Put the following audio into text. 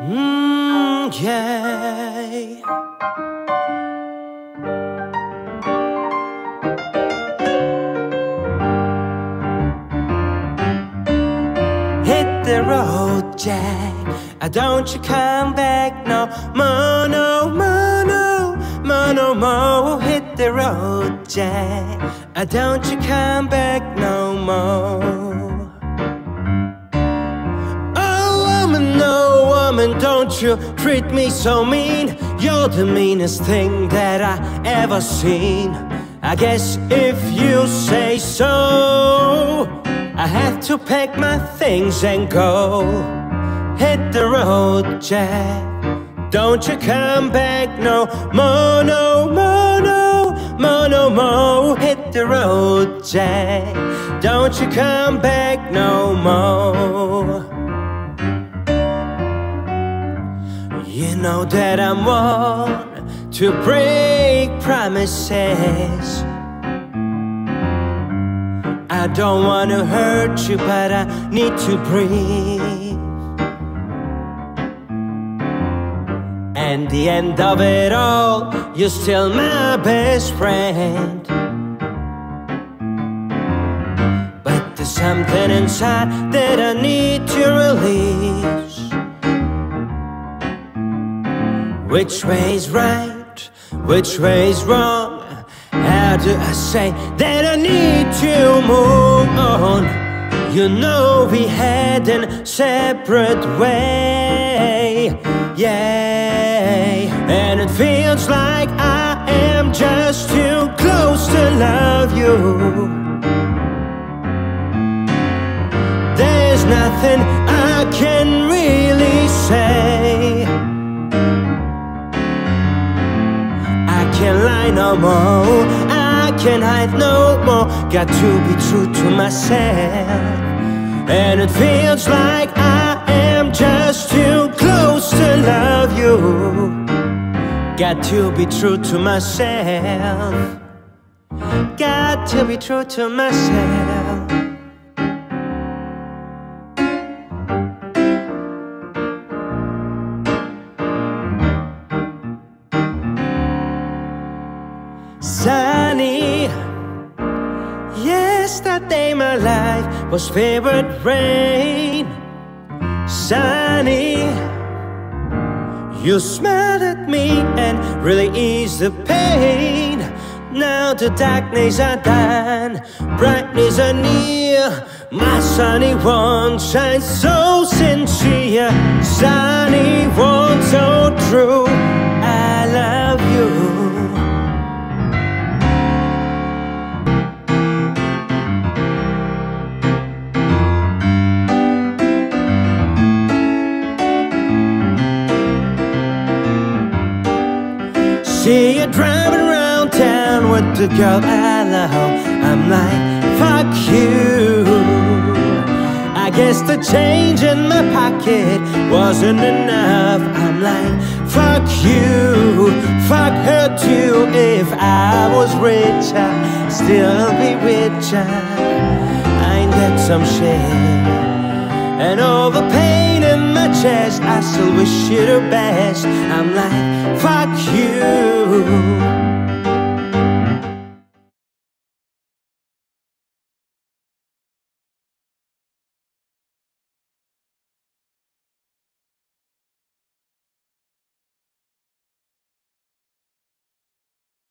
Mm, yeah. Hit the road, Jack. Uh, Don't you come back no more, no more, no more, no more. Hit the road, Jack. Uh, Don't you come back no more. Woman, don't you treat me so mean. You're the meanest thing that I ever seen. I guess if you say so, I have to pack my things and go. Hit the road, Jack. Don't you come back no more, no more, no more, no more. Hit the road, Jack. Don't you come back no more. You know that I'm one to break promises. I don't want to hurt you, but I need to breathe. And the end of it all, you're still my best friend. But there's something inside that I need to release. Which way's right? Which way's wrong? How do I say that I need to move on? You know we had a separate way, yeah. And it feels like I am just too close to love you. There's nothing I can really say. More. I can't hide no more. Got to be true to myself. And it feels like I am just too close to love you. Got to be true to myself. Got to be true to myself. Sunny. Yesterday my life was with rain. Sunny. You smiled at me and really eased the pain. Now the darkness are done, brightness are near. My sunny one shines so sincere, sunny one so true. See you driving around town with the girl I love. I'm like, fuck you. I guess the change in my pocket wasn't enough. I'm like, fuck you, fuck her too. If I was rich, I'd still be richer. I ain't that some shit. I still wish you the best. I'm like, fuck you.